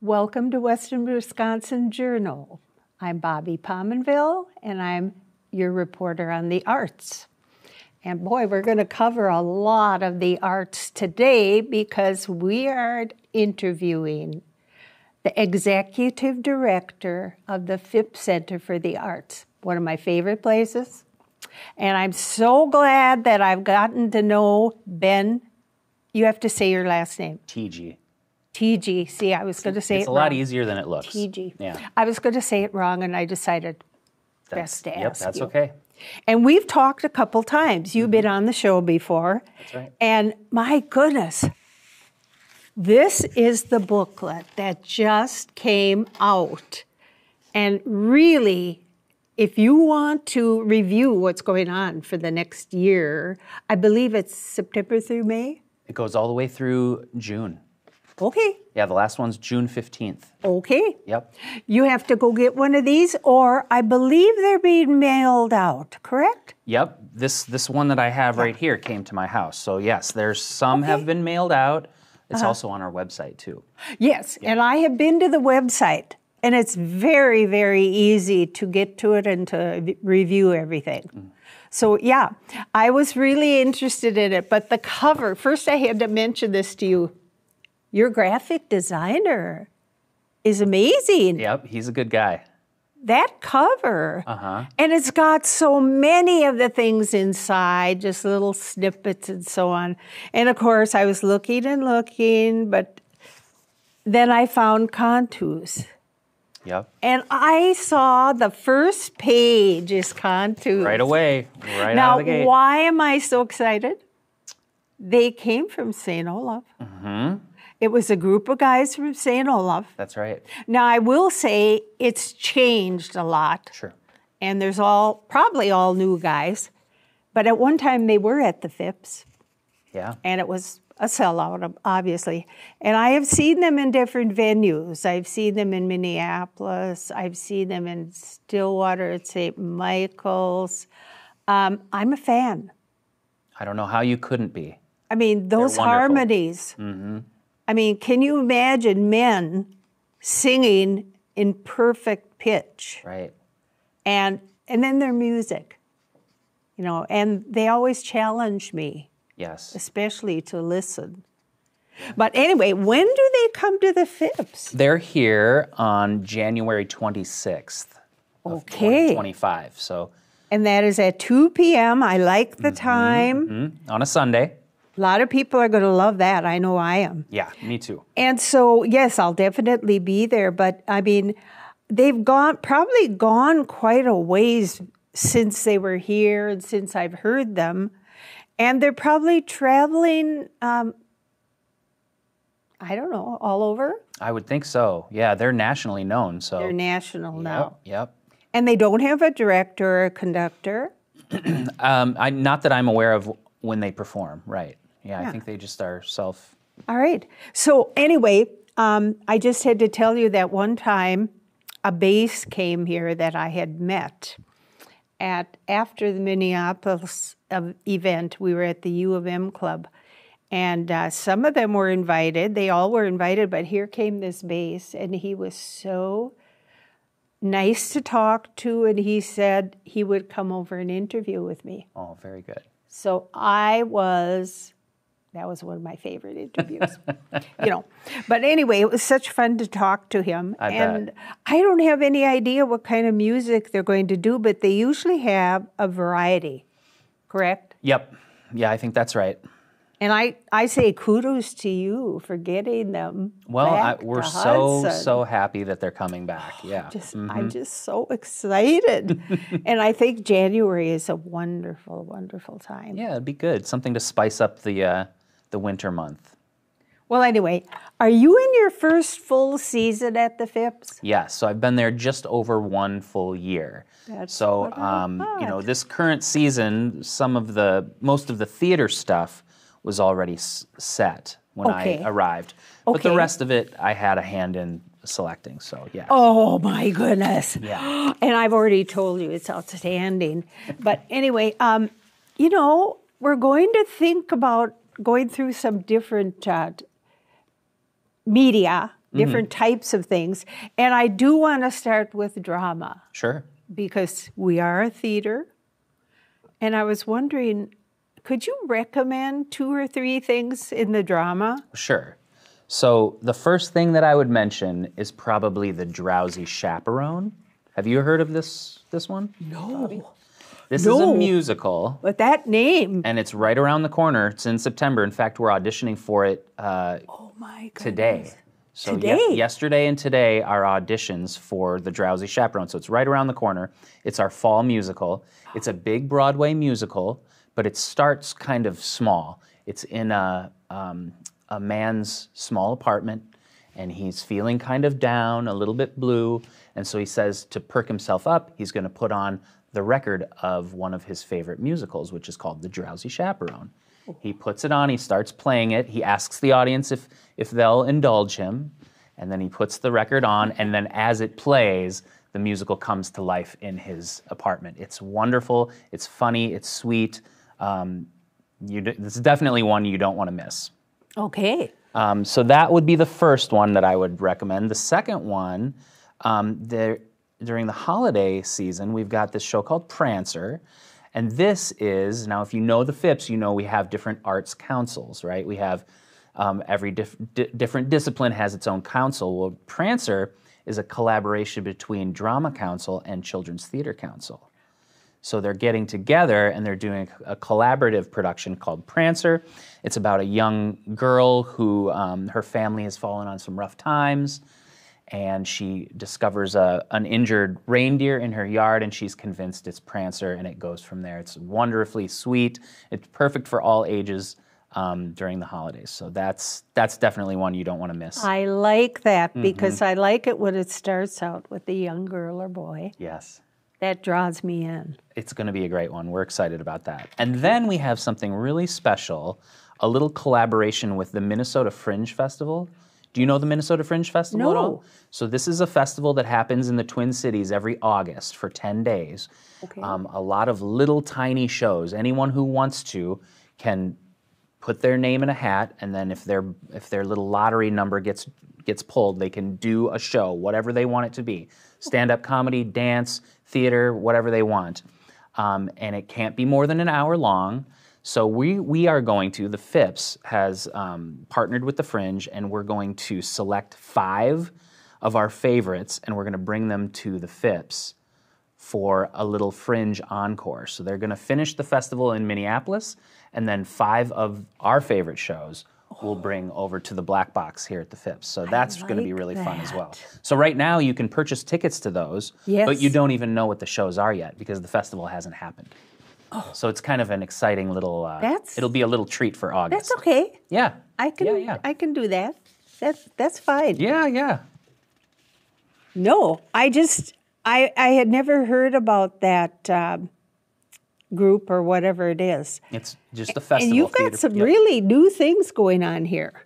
Welcome to Western Wisconsin Journal. I'm Bobbi Pominville, and I'm your reporter on the arts. And boy, we're going to cover a lot of the arts today because we are interviewing the executive director of the Phipps Center for the Arts, one of my favorite places. And I'm so glad that I've gotten to know Ben. You have to say your last name. Thietje. Thietje. See, I was going to say It's it a lot wrong. easier than it looks. Thietje. Yeah. I was going to say it wrong, and I decided That's, best to yep, ask that's you. okay. And we've talked a couple times. You've been on the show before. Mm-hmm. That's right. And my goodness, this is the booklet that just came out. And really, if you want to review what's going on for the next year, I believe it's September through May. It goes all the way through June. Okay, Yeah, the last one's June 15th. okay. Yep. You have to go get one of these, or I believe they're being mailed out, correct? Yep. This this one that I have right here came to my house. So yes, there's some have been mailed out. It's Uh-huh. also on our website too. Yes, and I have been to the website, and it's very, very easy to get to it and to review everything. So, yeah, I was really interested in it. But the cover, first I had to mention this to you. Your graphic designer is amazing. Yep, he's a good guy. That cover. Uh-huh. And it's got so many of the things inside, just little snippets and so on. And of course, I was looking and looking, but then I found Cantus. Yep. And I saw the first page is Cantus. Right away. Right Now, out of the gate. why am I so excited? They came from St. Olaf. Mm-hmm. It was a group of guys from St. Olaf. That's right. Now, I will say it's changed a lot Sure. and there's all probably all new guys. But at one time they were at the Phipps. Yeah. and it was a sellout, obviously. And I have seen them in different venues. I've seen them in Minneapolis. I've seen them in Stillwater at St. Michael's. Um, I'm a fan. I don't know how you couldn't be. I mean, those harmonies. I mean, can you imagine men singing in perfect pitch? Right. and and then their music you know and they always challenge me Yes. especially to listen but anyway when do they come to the Phipps? They're here on January 26th. of Okay. 2025. So and that is at 2 p.m i like the time mm, on a Sunday. A lot of people are going to love that i know i am Yeah, me too. and so yes i'll definitely be there but i mean they've gone probably gone quite a ways since they were here and since i've heard them and they're probably traveling um, i don't know all over I would think so. Yeah, they're nationally known. So they're national now Yep. Yep. and they don't have a director or a conductor Um, I, not that I'm aware of when they perform. Right. Yeah, Yeah. I think they just are self. All right. So anyway, um, I just had to tell you that one time a bass came here that I had met at after the Minneapolis uh, event. We were at the U of M club, and uh, some of them were invited. They all were invited, but here came this bass, and he was so nice to talk to, and he said he would come over and interview with me. Oh, very good. So I was, that was one of my favorite interviews, you know. But anyway, it was such fun to talk to him. I bet. and I don't have any idea what kind of music they're going to do, but they usually have a variety, correct? Yep. Yeah, I think that's right. And I, I say kudos to you for getting them. Well, I, we're so Hudson. so happy that they're coming back. Yeah. Just, Mhm. I'm just so excited. and I think January is a wonderful, wonderful time. Yeah, it'd be good. Something to spice up the uh, the winter month. Well, anyway, are you in your first full season at the Phipps? Yes, so I've been there just over one full year. That's so, um, you know, this current season, some of the most of the theater stuff was already s- set when Okay. I arrived, but the rest of it I had a hand in selecting. So, yeah. Oh my goodness. Yeah. And I've already told you it's outstanding. But anyway, um, you know, we're going to think about going through some different uh, media different types of things. And I do want to start with drama Sure. because we are a theater. And I was wondering, could you recommend two or three things in the drama? Sure. So the first thing that I would mention is probably the drowsy chaperone. Have you heard of this this one? No. This is a musical, But that name. and it's right around the corner. It's in September. In fact, we're auditioning for it uh, Oh my goodness. today. So ye- Today? yesterday and today are auditions for the Drowsy Chaperone. So it's right around the corner. It's our fall musical. It's a big Broadway musical, but it starts kind of small. It's in a um, a man's small apartment, and he's feeling kind of down, a little bit blue, and so he says to perk himself up, he's going to put on the record of one of his favorite musicals, which is called The Drowsy Chaperone. He puts it on, he starts playing it, he asks the audience if, if they'll indulge him, and then he puts the record on, and then as it plays, the musical comes to life in his apartment. It's wonderful, it's funny, it's sweet. Um, you, is definitely one you don't want to miss. Okay. Um, so that would be the first one that I would recommend. The second one, um, there, during the holiday season, we've got this show called Prancer. And this is, now if you know the Phipps, you know we have different arts councils, right? We have um, every dif- di- different discipline has its own council. Well, Prancer is a collaboration between Drama Council and Children's Theater Council. So they're getting together and they're doing a collaborative production called Prancer. It's about a young girl who um, her family has fallen on some rough times, and she discovers a, an injured reindeer in her yard, and she's convinced it's Prancer, and it goes from there. It's wonderfully sweet. It's perfect for all ages um, during the holidays. So that's that's definitely one you don't want to miss. I like that Mm-hmm. because I like it when it starts out with a young girl or boy. yes. That draws me in. It's going to be a great one. We're excited about that. And then we have something really special a little collaboration with the Minnesota Fringe Festival. Do you know the Minnesota Fringe Festival at all? No. So, this is a festival that happens in the Twin Cities every August for 10 days. Okay. Um, a lot of little tiny shows. Anyone who wants to can put their name in a hat, and then if their if their little lottery number gets gets pulled, they can do a show, whatever they want it to be, stand up comedy, dance, theater, whatever they want, um, and it can't be more than an hour long. So we we are going to the Phipps has um, partnered with the Fringe, and we're going to select five of our favorites, and we're going to bring them to the Phipps for a little fringe encore. So they're going to finish the festival in Minneapolis, and then five of our favorite shows we'll bring over to the black box here at the Phipps. So that's going to be like really fun as well. So right now you can purchase tickets to those, but you don't even know what the shows are yet because the festival hasn't happened. So it's kind of an exciting little. Uh, Oh. That's- it'll be a little treat for August. That's okay. Yeah. I can Yeah, yeah. I can do that. That's that's fine. yeah, yeah. No, I just I I had never heard about that um, group or whatever it is. It's just a festival. and you've theater- got some yep. really new things going on here.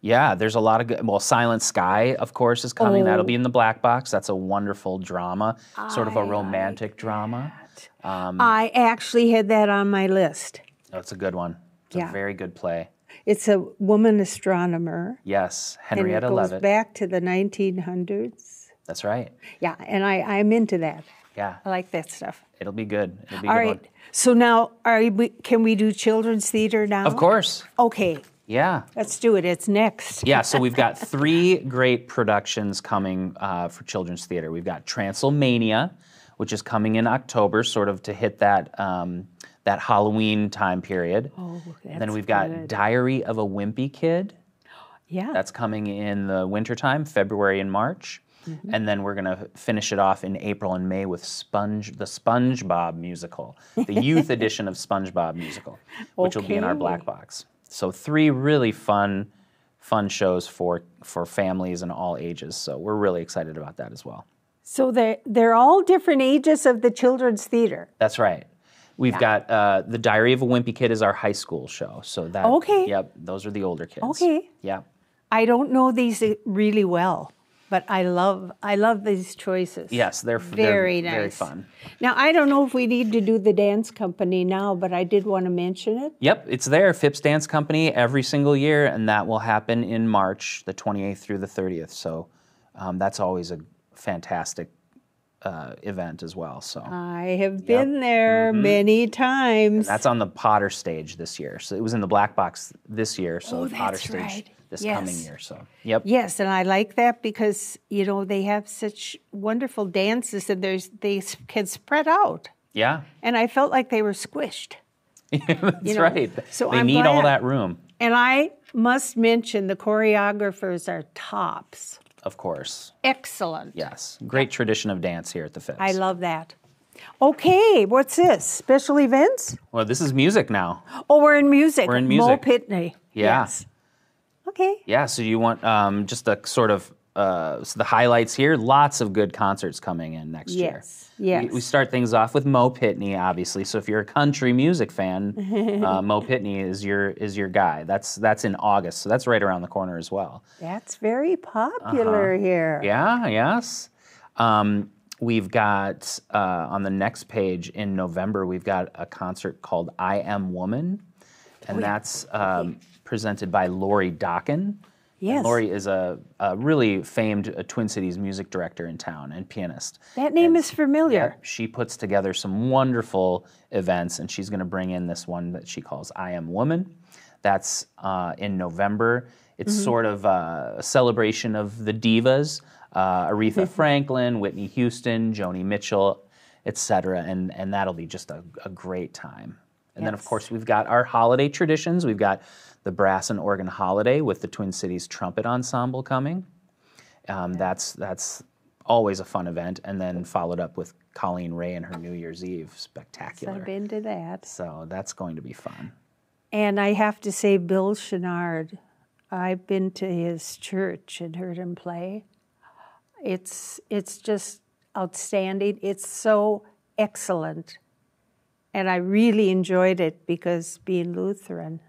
Yeah, there's a lot of good. Well, Silent Sky, of course, is coming. That'll Oh. be in the black box. That's a wonderful drama, sort of a I like romantic Um, I actually had that on my list. That's a good one. It's Yeah. a very good play. It's a woman astronomer, Yes, and it Henrietta goes Leavitt. back to the 1900s. That's right. Yeah, and I I'm into that. Yeah, I like that stuff. it'll be good. It'll be All good right. one. So now, are we, can we do children's theater now? Of course. Okay, Yeah. let's do it. It's next. Yeah, so we've got three great productions coming uh, for children's theater. We've got Transylmania, which is coming in October, sort of to hit that um, that Halloween time period. Oh, then we've got good. Diary of a Wimpy Kid. Yeah. That's coming in the wintertime, February and March. Mm-hmm. And then we're going to finish it off in April and May with Sponge, the SpongeBob musical, the youth edition of SpongeBob musical, which will be in our black box. So three really fun, fun shows for for families and all ages. So we're really excited about that as well. So they're, they're all different ages of the children's theater. That's right. We've got uh, the Diary of a Wimpy Kid is our high school show. So that Okay. Yep, those are the older kids. Okay. Yeah. I don't know these really well. but I love I love these choices. Yes, they're f- they're very nice. very fun. Now I don't know if we need to do the dance company now, but I did want to mention it. Yep, it's there. Phipps Dance Company every single year, and that will happen in March, the 28th through the 30th. So um, that's always a fantastic uh, event as well. So I have been there many times. Mm-hmm. that's on the Potter stage this year. So it was in the black box this year. So Oh, the Potter stage right. this coming year. So yep. Yes, and I like that because you know they have such wonderful dances and there's they can spread out. Yeah, And I felt like they were squished. that's know, right. so they I'm need all that room, And I must mention the choreographers are tops. Of course. Excellent. Yes, great tradition of dance here at the Phipps. I love that. Okay, what's this? Special events? well, this is music now. Oh, we're in music. We're in Mo music. Pitney. Yeah. Yes. Okay. Yeah, so you want um, just a sort of uh, so the highlights here. Lots of good concerts coming in next year. Yes, yes. We, start things off with Mo Pitney, obviously. So if you're a country music fan, uh, Mo Pitney is your is your guy. That's that's in August, so that's right around the corner as well. That's very popular here. Uh-huh. Yeah, yes. Um, we've got uh, on the next page in November, we've got a concert called I Am Woman, and that's um, presented by Lori Dokken. Yes. Lori is a, a really famed uh, Twin Cities music director in town and pianist. That name is familiar. Yeah, She puts together some wonderful events, and she's going to bring in this one that she calls I Am Woman. That's uh, in November. It's Mm-hmm. sort of uh, a celebration of the divas uh, Aretha Franklin, Whitney Houston, Joni Mitchell, etc. And, and that'll be just a, a great time. And then, of course, we've got our holiday traditions. We've got the Brass and Organ Holiday with the Twin Cities Trumpet Ensemble coming. Um, That's that's always a fun event, and then followed up with Colleen Raye and her New Year's Eve spectacular. I've been to that. So that's going to be fun. And I have to say, Bill Chouinard, I've been to his church and heard him play. It's it's just outstanding. It's so excellent. And I really enjoyed it because being Lutheran,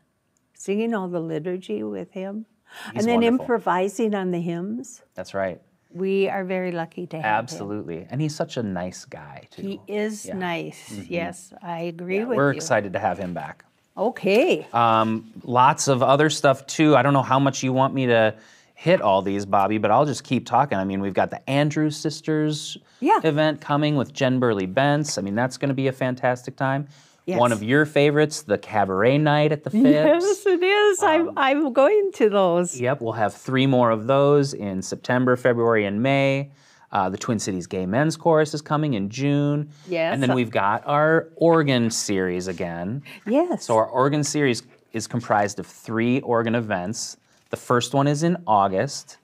singing all the liturgy with him, He's and then wonderful. improvising on the hymns. That's right. We are very lucky to have him. Absolutely, and he's such a nice guy too. He is nice. Mm-hmm. Yes, I agree with you. We're excited to have him back. Okay. Um, lots of other stuff too. I don't know how much you want me to hit all these, Bobbi, but I'll just keep talking. I mean, we've got the Andrews Sisters Yeah. event coming with Jen Burleigh-Bentz. I mean, that's going to be a fantastic time. One of your favorites, the Cabaret Night at the Phipps. Yes, it is. Um, I'm, I'm going to those. Yep, we'll have three more of those in September, February, and May. Uh, the Twin Cities Gay Men's Chorus is coming in June. Yes. And then we've got our organ series again. Yes. So our organ series is comprised of three organ events. The first one is in August,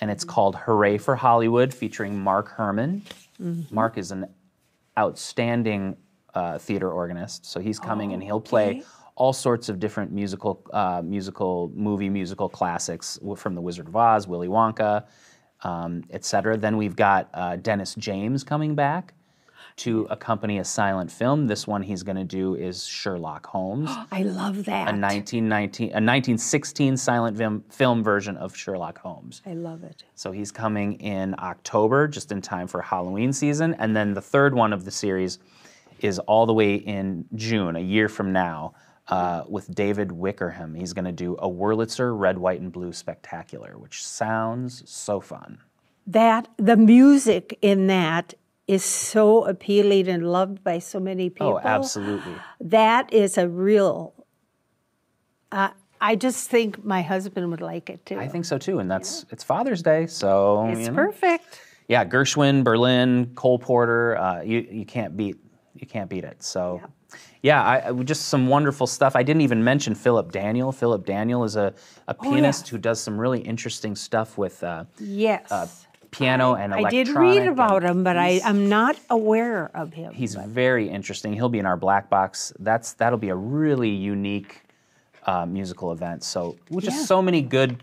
and it's called Hooray for Hollywood, featuring Mark Herman. Mark is an outstanding uh, theater organist, so he's coming and he'll play okay. all sorts of different musical, uh, musical, movie musical classics from The Wizard of Oz, Willy Wonka, um, etc. Then we've got uh, Dennis James coming back to accompany a silent film. This one he's going to do is Sherlock Holmes, I love that. a 1919, a 1916 silent film, film version of Sherlock Holmes. I love it. So he's coming in October, just in time for Halloween season. And then the third one of the series is all the way in June, a year from now, uh, with David Wickerham. He's going to do a Wurlitzer Red, White, and Blue Spectacular, which sounds so fun. That the music in that is so appealing and loved by so many people. Oh, absolutely. That is a real. Uh, I just think my husband would like it too. I think so too. And that's it's Father's Day, so it's you know. perfect. yeah, Gershwin, Berlin, Cole Porter. Uh, you you can't beat you can't beat it. So, yeah, I, I- just some wonderful stuff. I didn't even mention Philip Daniel. Philip Daniel is a, a pianist who does some really interesting stuff with uh, Yes. Piano and I did read about him, but I, I'm not aware of him. He's very interesting. He'll be in our black box. That's that'll be a really unique uh, musical event. So, with Yeah. just so many good,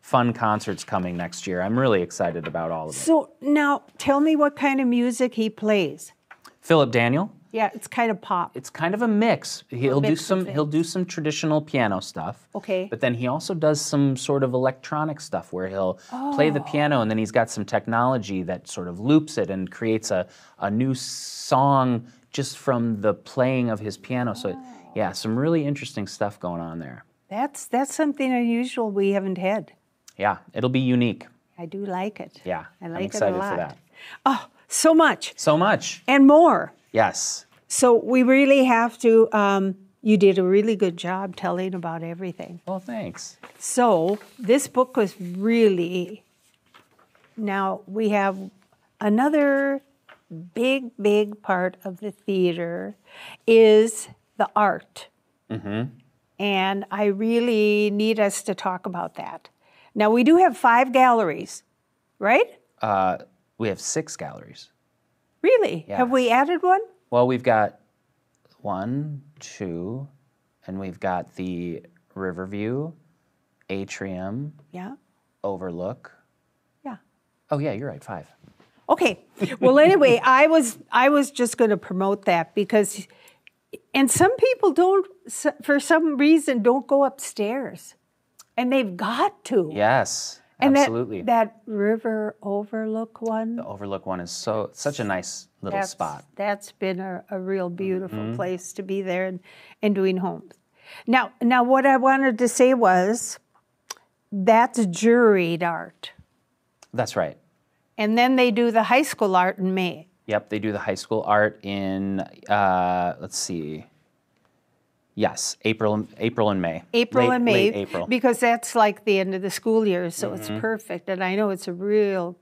fun concerts coming next year. I'm really excited about all of it. so now tell me what kind of music he plays. Philip Daniel. Yeah, it's kind of pop. It's kind of a mix. He'll do mix of some he'll do some traditional piano stuff. Okay. But then he also does some sort of electronic stuff where he'll play the oh. piano and then he's got some technology that sort of loops it and creates a, a new song just from the playing of his piano. So oh. yeah, some really interesting stuff going on there. That's that's something unusual we haven't had. Yeah, it'll be unique. I do like it. Yeah, I I'm like excited it a for that. Oh, so much So much. and more. Yes. So we really have to. Um, you did a really good job telling about everything. Well, thanks. So this book was really. Now we have another big, big part of the theater is the art. Mm-hmm. And I really need us to talk about that. Now we do have five galleries, right? Uh, we have six galleries. Really? Have we added one? Well, we've got one, two, and we've got the Riverview, Atrium, Yeah. Overlook. Yeah. Oh yeah, you're right. Five. Okay. Well, anyway, I was I was just going to promote that because, and some people don't for some reason don't go upstairs, and they've got to. Yes, And absolutely. that that river overlook one. the Overlook one is so such a nice little that's, spot. That's been a, a real beautiful Mm-hmm. place to be there and, and doing homes. Now, now what I wanted to say was that's juried art. That's right. And then they do the high school art in May. Yep, they do the high school art in uh, let's see. Yes, April, and April and May. April Late- and May, April. Mm-hmm. because that's like the end of the school year, so it's perfect. And I know it's a real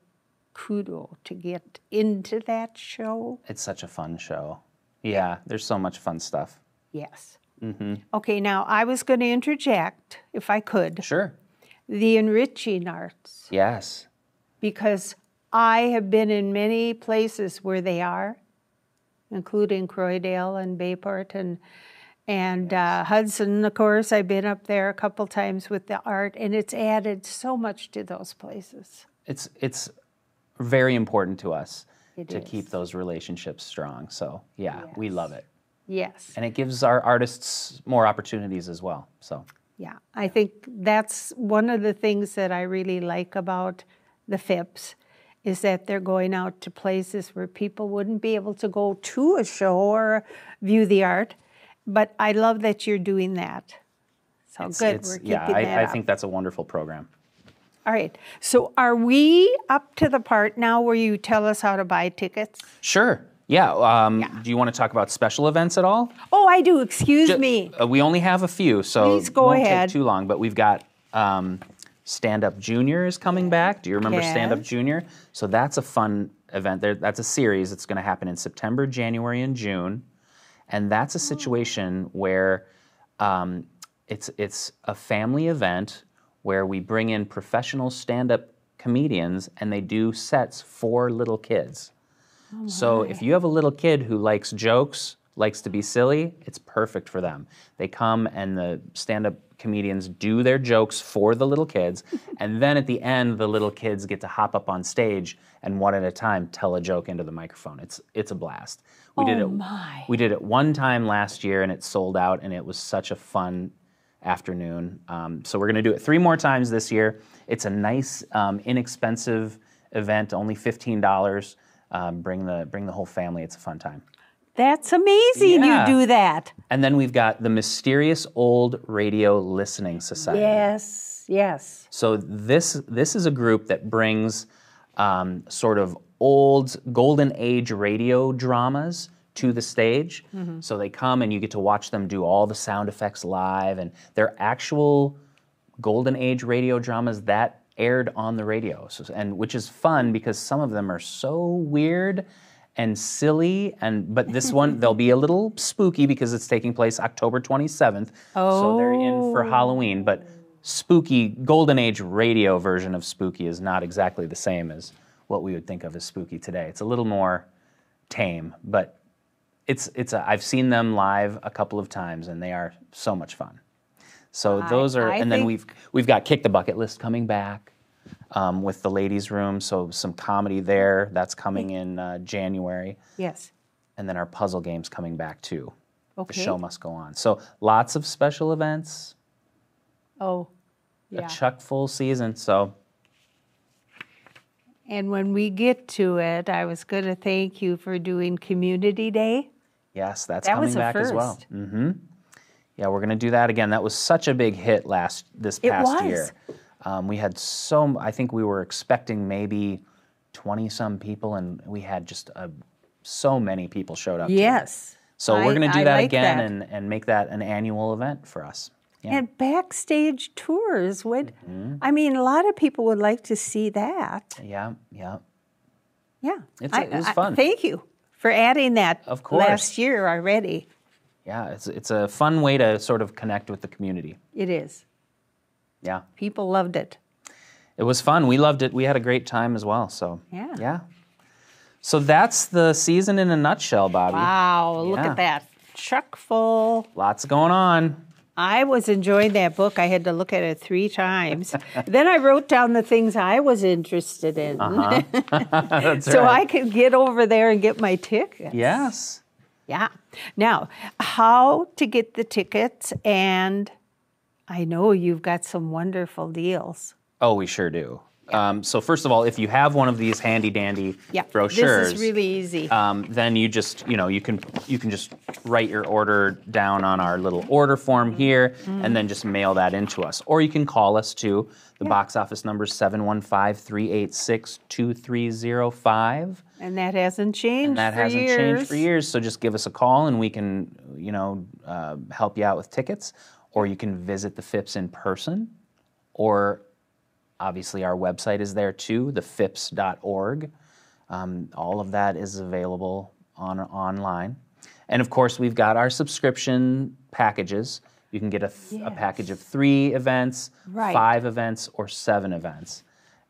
kudo to get into that show. It's such a fun show. Yeah, there's so much fun stuff. Yes. Mm-hmm. Okay, now I was going to interject, if I could, Sure. the enriching arts, Yes. because I have been in many places where they are, including Croixdale and Bayport and and uh, Hudson. Of course, I've been up there a couple times with the art, and it's added so much to those places. It's it's very important to us It to is. keep those relationships strong. So yeah, we love it, Yes. and it gives our artists more opportunities as well. So Yeah, I think that's one of the things that I really like about the Phipps is that they're going out to places where people wouldn't be able to go to a show or view the art. But I love that you're doing that. So it's, good, it's- yeah, that I, I think that's a wonderful program. All right. So are we up to the part now where you tell us how to buy tickets? Sure. Yeah. Um, Do you want to talk about special events at all? Oh, I do. Excuse Ju- me. uh, we only have a few, so Please go won't ahead. take too long. But we've got um, Stand Up Junior is coming back. Do you remember Stand Up Junior? So that's a fun event. There, that's a series. It's going to happen in September, January, and June, and that's a situation where um, it's it's a family event where we bring in professional stand-up comedians and they do sets for little kids. So if you have a little kid who likes jokes, likes to be silly, it's perfect for them. They come and the stand-up comedians do their jokes for the little kids, and then at the end the little kids get to hop up on stage and one at a time tell a joke into the microphone. It's it's a blast. We did Oh, it my. we did it one time last year and it sold out and it was such a fun afternoon. Um, so we're going to do it three more times this year. It's a nice, um, inexpensive event, only fifteen dollars. Um, bring the bring the whole family. It's a fun time. That's amazing Yeah. you do that. And then we've got the Mysterious Old Radio Listening Society. Yes, yes. So this this is a group that brings um, sort of old golden age radio dramas to the stage. So they come and you get to watch them do all the sound effects live, and they're actual golden age radio dramas that aired on the radio. So, and which is fun because some of them are so weird and silly and but this one they'll be a little spooky because it's taking place October 27th. So they're in for Halloween, but spooky golden age radio version of spooky is not exactly the same as what we would think of as spooky today. It's a little more tame, but it's it's a, I've seen them live a couple of times and they are so much fun. So those are, I and then we've we've got Kick the Bucket List coming back um, with the ladies' room. So some comedy there. That's coming in uh, January. Yes. and then our puzzle games coming back too. Okay. The show must go on. So lots of special events, Oh, yeah. a chuck full season. So And when we get to it, I was going to thank you for doing Community Day. yes, that's That coming back as well. first. hmm Yeah, we're gonna do that again. That was such a big hit last this past year. Um, we had so I think we were expecting maybe twenty some people, and we had just uh so many people showed up. to. Yes. So I- we're going to do I that like again that. And, and make that an annual event for us. Yeah. And backstage tours would, Mm-hmm. I mean, a lot of people would like to see that. yeah, yeah. Yeah. It's- I- it was I- fun. thank you for adding that Of course. last year already. Yeah, it's, it's a fun way to sort of connect with the community. It is. Yeah. People loved it. It was fun. We loved it. We had a great time as well. So, Yeah. Yeah. So that's the season in a nutshell, Bobbi. Wow, look Yeah. at that. Chuck full. Lots going on. I was enjoying that book. I had to look at it three times. then I wrote down the things I was interested in. Uh-huh. That's so right. I could get over there and get my tickets. Yes. Yeah. Now, how to get the tickets, and I know you've got some wonderful deals. Oh, we sure do. Um, so first of all, if you have one of these handy dandy Yeah, brochures, this is really easy. um, then you just you know you can you can just write your order down on our little order form here and then just mail that into us or you can call us too the box office number is 715-386-2305 and that hasn't changed. and that hasn't years. changed for years so just give us a call and we can you know uh, help you out with tickets or you can visit the Phipps in person or obviously our website is there too thephipps.org um, all of that is available on online and of course we've got our subscription packages you can get a, th- a package of three events Right. five events or seven events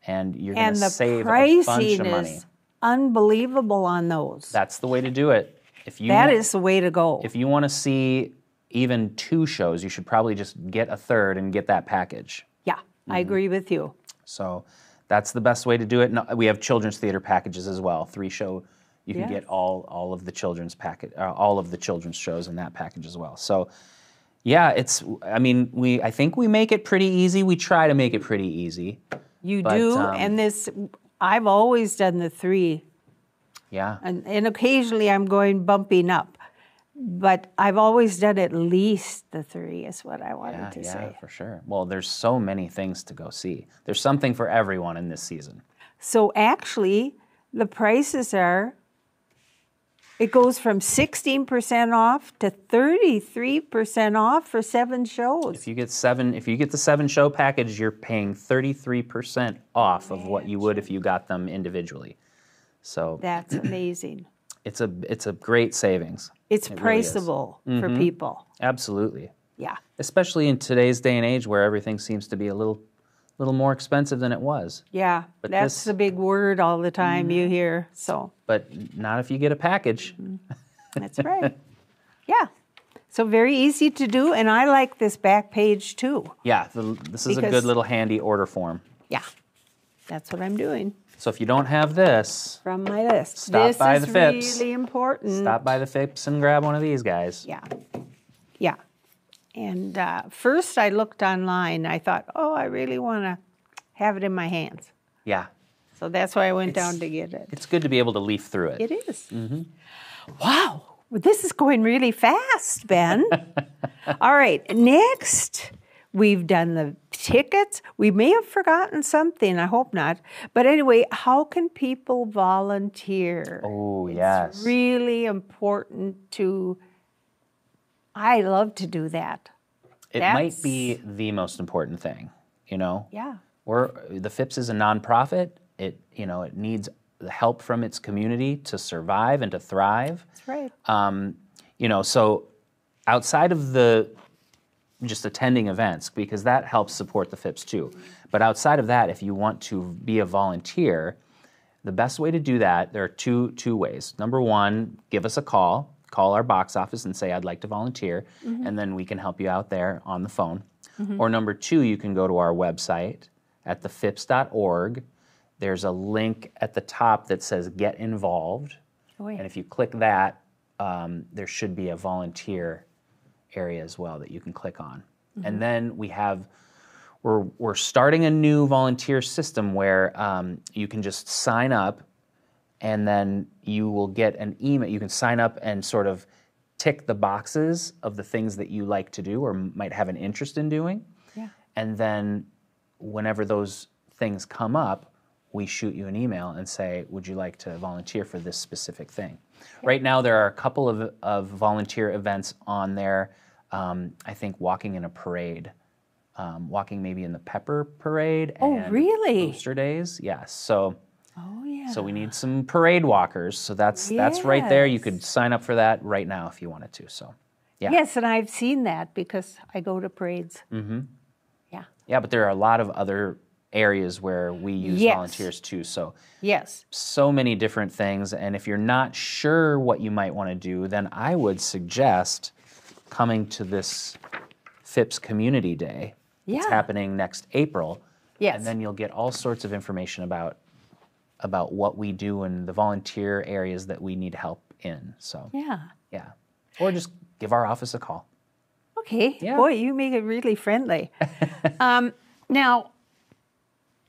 and you're going to the save a bunch of money is unbelievable on those. that's the way to do it if you that is the way to go. if you want to see even two shows you should probably just get a third and get that package yeah, Mm-hmm. I agree with you. So that's the best way to do it. No, we have children's theater packages as well. Three show, you can get all all of the children's packet, uh, all of the children's shows in that package as well. So yeah, it's. I mean, we I think we make it pretty easy. We try to make it pretty easy. You But, do, um, and this, I've always done the three, Yeah. and, and occasionally I'm going bumping up, but I've always done at least the three, is what I wanted Yeah, to yeah, say. for sure. Well, there's so many things to go see. There's something for everyone in this season. So actually, the prices are, it goes from 16% off to 33% off for seven shows. If you get seven, if you get the seven show package, you're paying 33% off of what you would if you got them individually. So That's amazing. It's a it's a great savings. It's It really priceable for Mm-hmm. people. Absolutely. Yeah. Especially in today's day and age where everything seems to be a little little more expensive than it was. Yeah, But that's this- Mm-hmm. the big word all the time you hear. So But not if you get a package. that's right. yeah. So very easy to do, and I like this back page too. Yeah, the, this is a good little handy order form. Yeah, that's what I'm doing So if you don't have this, from my list. Stop this by is the Phipps. really important. stop by the Phipps and grab one of these guys. Yeah, yeah. And uh, first, I looked online. I thought, oh, I really want to have it in my hands. Yeah. So that's why I went It's- down to get it. It's good to be able to leaf through it. It is. Wow. Well, this is going really fast, Ben. All right. Next, we've done the tickets. We may have forgotten something. I hope not. But anyway, how can people volunteer? Oh, yes. It's really important to. I love to do that. it might be the most important thing, you know? Yeah. We're, the Phipps is a nonprofit. It, you know, it needs the help from its community to survive and to thrive. That's right. Um, you know, so outside of the just attending events, because that helps support the Phipps too. But outside of that, if you want to be a volunteer, the best way to do that, there are two two ways. Number one, give us a call. Call our box office and say, I'd like to volunteer, and then we can help you out there on the phone. Or number two, you can go to our website at thephipps.org. There's a link at the top that says Get Involved. Oh, yeah. And if you click that, um, there should be a volunteer area as well that you can click on. And then we have we're we're starting a new volunteer system where um, you can just sign up, and then you will get an email. You can sign up and sort of tick the boxes of the things that you like to do or might have an interest in doing. Yeah. And then whenever those things come up, we shoot you an email and say, Would you like to volunteer for this specific thing? Right now, there are a couple of, of volunteer events on there. Um, I think walking in a parade, um, walking maybe in the Pepper Parade. Oh, really? Booster Days, yes. So, Oh, yeah. so we need some parade walkers. So that's that's right there. You could sign up for that right now if you wanted to. So, yeah. Yes, and I've seen that because I go to parades. Mm-hmm. Yeah. Yeah, but there are a lot of other areas where we use Yes. volunteers too. So Yes. so many different things. And if you're not sure what you might want to do, then I would suggest coming to this Phipps Community Day. It's happening next April. Yes. And then you'll get all sorts of information about about what we do and the volunteer areas that we need help in. So Yeah. yeah. Or just give our office a call. Okay. Yeah. Boy, you make it really friendly. um, now,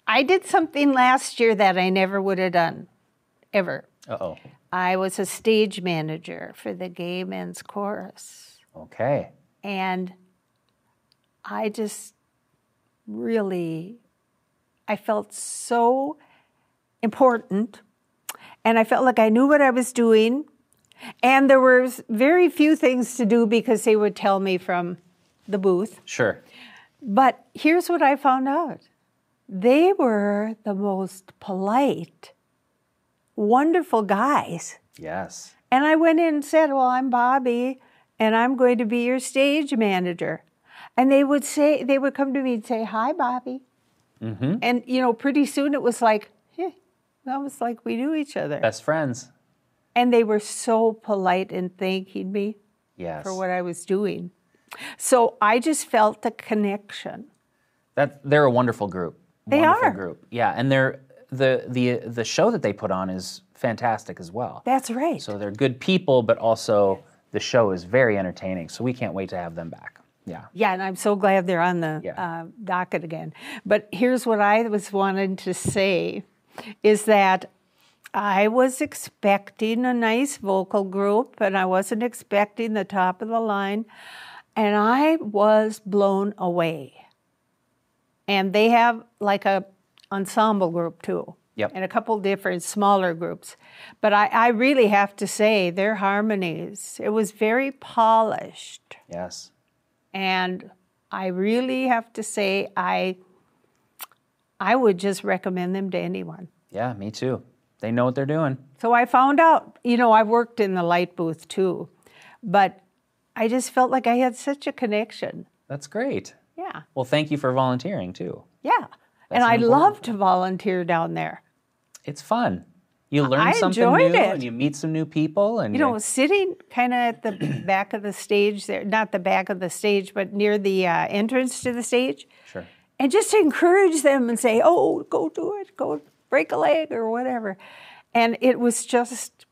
I did something last year that I never would have done, ever. Uh oh. I was a stage manager for the Gay Men's Chorus. Okay. And I just really, I felt so important. And I felt like I knew what I was doing. And there were very few things to do because they would tell me from the booth. Sure. But here's what I found out they were the most polite, wonderful guys. Yes. And I went in and said, Well, I'm Bobbi, and I'm going to be your stage manager. And they would say, they would come to me and say, Hi, Bobbi. Mm-hmm. And, you know, pretty soon it was like, eh, was like we knew each other. Best friends. And they were so polite in thanking me Yes. for what I was doing. So I just felt a connection. That they're a wonderful group. They are. group. Yeah, and they're the the the show that they put on is fantastic as well. That's right. So they're good people, but also the show is very entertaining. So we can't wait to have them back. Yeah. Yeah, and I'm so glad they're on the Yeah. uh, docket again. But here's what I was wanting to say is that I was expecting a nice vocal group and I wasn't expecting the top of the line and I was blown away. And they have like a ensemble group too. Yep. And a couple different smaller groups. But I, I really have to say their harmonies, it was very polished. Yes. And I really have to say I I would just recommend them to anyone. Yeah, me too. They know what they're doing. So I found out, you know, I worked in the light booth too, but I just felt like I had such a connection. That's great. Yeah. Well, thank you for volunteering too. Yeah. an and I love to volunteer down there. It's fun. You learn I something new it. and you meet some new people and You know, sitting kind of at the back of the stage there, not the back of the stage, but near the uh, entrance to the stage. sure. and just to encourage them and say, "Oh, go do it, go break a leg or whatever." And it was just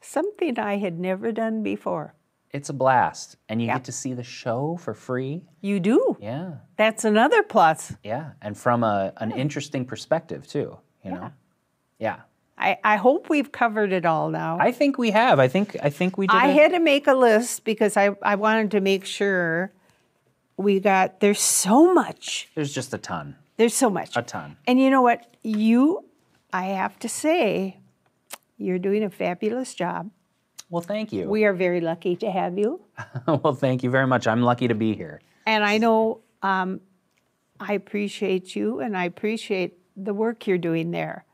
something I had never done before. It's a blast. And you Yeah. get to see the show for free. You do. Yeah. That's another plus. Yeah. And from a, an interesting perspective too, you know? Yeah. I, I hope we've covered it all now. I think we have. I think I think we did. I a- had to make a list because I, I wanted to make sure we got there's so much. There's just a ton. There's so much. A ton. And you know what? You I have to say, you're doing a fabulous job. Well, thank you. We are very lucky to have you. well, thank you very much. I'm lucky to be here. And I know um, I appreciate you and I appreciate the work you're doing there.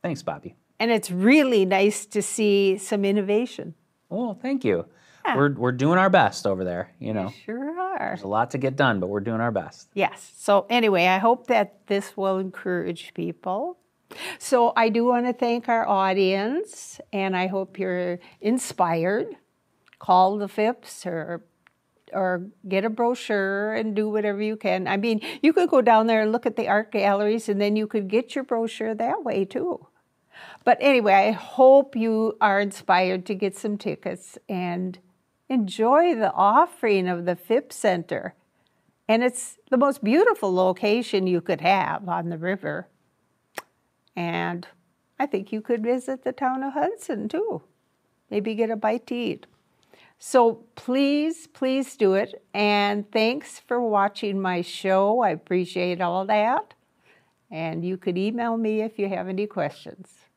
Thanks, Bobbi. And it's really nice to see some innovation. Well, thank you. Yeah. We're we're doing our best over there. You know, Sure are. there's a lot to get done, but we're doing our best. Yes. So, anyway, I hope that this will encourage people. So, I do want to thank our audience and I hope you're inspired. Call the Phipps or or get a brochure and do whatever you can. I mean, you could go down there and look at the art galleries and then you could get your brochure that way too. But anyway, I hope you are inspired to get some tickets and enjoy the offering of the Phipps Center. And it's the most beautiful location you could have on the river. And I think you could visit the town of Hudson too. Maybe get a bite to eat. So please, please do it. And thanks for watching my show. I appreciate all that. And you could email me if you have any questions.